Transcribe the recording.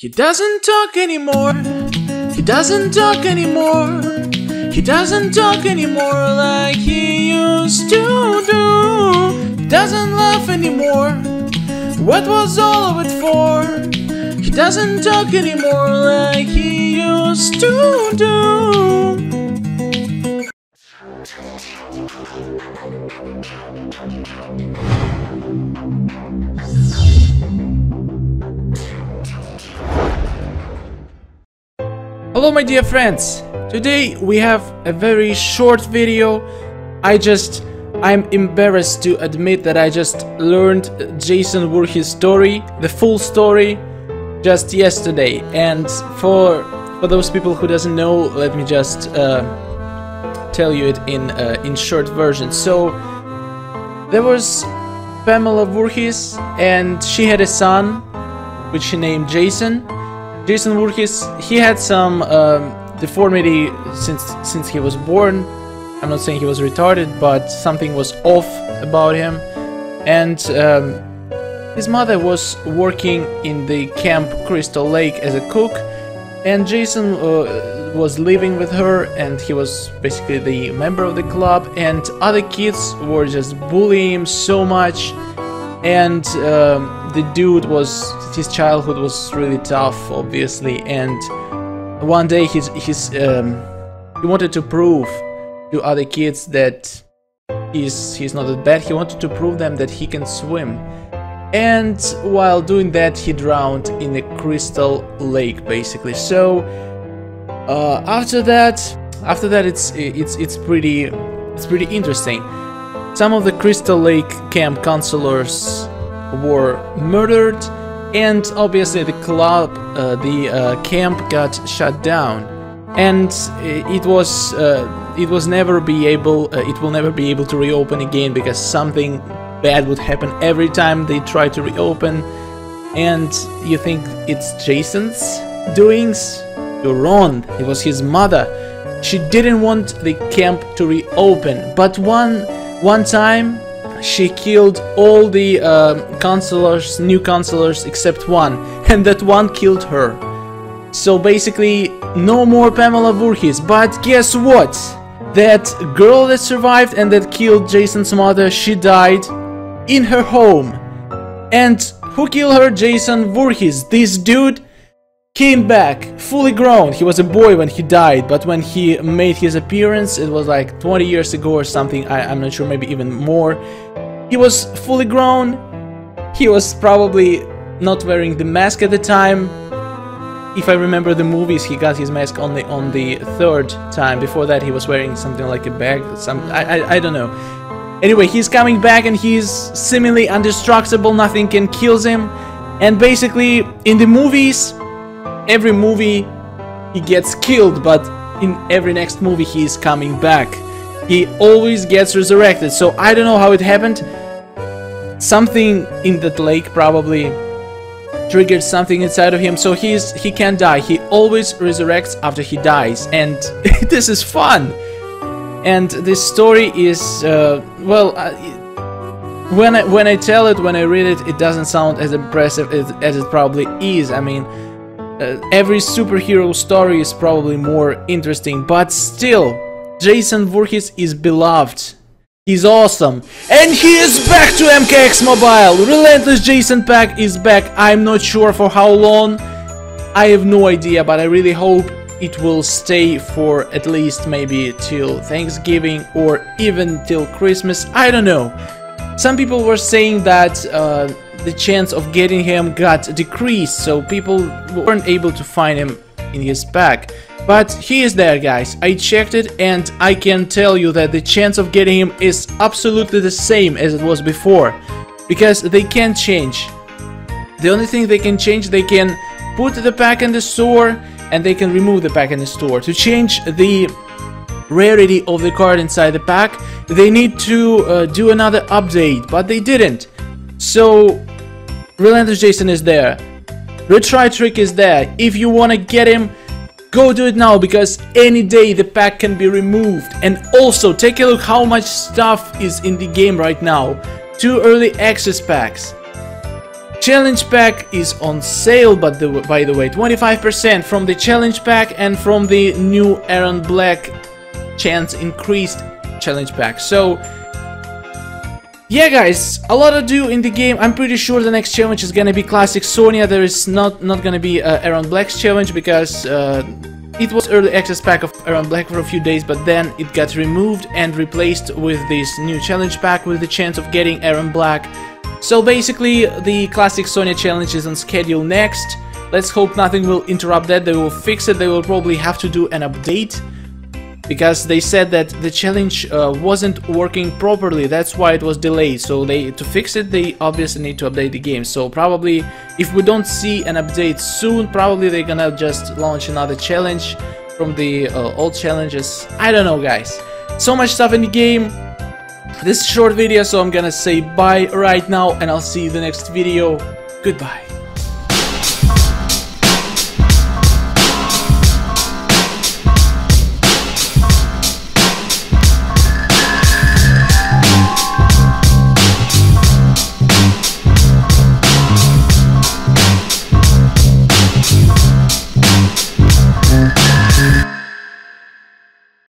He doesn't talk anymore. He doesn't talk anymore. He doesn't talk anymore like he used to do. He doesn't laugh anymore. What was all of it for? He doesn't talk anymore like he used to do. Hello my dear friends! Today we have a very short video. I just... I'm embarrassed to admit that I just learned Jason Voorhees' story, the full story, just yesterday. And for for those people who doesn't know, let me just uh, tell you it in uh, in short version. So there was Pamela Voorhees, and she had a son, which she named Jason. Jason Voorhees, he had some um, deformity since since he was born. I'm not saying he was retarded, but something was off about him. And um, his mother was working in the camp Crystal Lake as a cook, and Jason uh, was living with her, and he was basically the member of the club. And other kids were just bullying him so much, and um, the dude was his childhood was really tough, obviously. And one day he's he's um, he wanted to prove to other kids that he's he's not that bad. He wanted to prove them that he can swim. And while doing that, he drowned in a crystal lake, basically. So uh, after that, after that, it's it's it's pretty it's pretty interesting. Some of the Crystal Lake camp counselors were murdered, and obviously the club, uh, the uh, camp got shut down, and it was uh, it was never be able uh, it will never be able to reopen again because something bad would happen every time they try to reopen. And you think it's Jason's doings? You're wrong. It was his mother. She didn't want the camp to reopen, but one one time she killed all the uh, counselors, new counselors except one, and that one killed her. So basically, no more Pamela Voorhees. But guess what? That girl that survived and that killed Jason's mother, she died in her home. And who killed her? Jason Voorhees. This dude came back, fully grown. He was a boy when he died, but when he made his appearance, it was like 20 years ago or something, I, am not sure, maybe even more. He was fully grown. He was probably not wearing the mask at the time. If I remember the movies, he got his mask only on the third time. Before that, he was wearing something like a bag. Some I, I, I don't know. Anyway, he's coming back and he's seemingly indestructible. Nothing can kill him. And basically, in the movies, every movie he gets killed, but in every next movie he is coming back. He always gets resurrected. So I don't know how it happened. Something in that lake probably triggered something inside of him so he's he can't die he always resurrects after he dies and this is fun and this story is uh, well uh, when I, when I tell it when I read it it doesn't sound as impressive as, as it probably is I mean uh, every superhero story is probably more interesting but still Jason Voorhees is beloved He's awesome. And he is back to MKX Mobile. Relentless Jason Pack is back. I'm not sure for how long. I have no idea, but I really hope it will stay for at least maybe till Thanksgiving or even till Christmas. I don't know. Some people were saying that uh, the chance of getting him got decreased, so people weren't able to find him in his pack. But he is there guys, I checked it and I can tell you that the chance of getting him is absolutely the same as it was before. Because they can't change. The only thing they can change, they can put the pack in the store and they can remove the pack in the store. To change the rarity of the card inside the pack, they need to uh, do another update, but they didn't. So, Relentless Jason is there. Retry Trick is there. If you want to get him, Go do it now because any day the pack can be removed. And also take a look how much stuff is in the game right now. Two early access packs. Challenge pack is on sale, but the, by the way, 25% from the challenge pack and from the new Erron Black chance increased challenge pack. So, yeah guys, a lot to do in the game. I'm pretty sure the next challenge is gonna be Classic Sonya. There is not, not gonna be uh, Erron Black's challenge because uh, it was early access pack of Erron Black for a few days, but then it got removed and replaced with this new challenge pack with the chance of getting Erron Black so basically, the classic Sonya challenge is on schedule next. Let's hope nothing will interrupt that, they will fix it, they will probably have to do an update. Because they said that the challenge uh, wasn't working properly, that's why it was delayed. So they to fix it, they obviously need to update the game. So probably, if we don't see an update soon, probably they're gonna just launch another challenge from the uh, old challenges. I don't know, guys. So much stuff in the game. This short video, so I'm gonna say bye right now, and I'll see you the next video. Goodbye.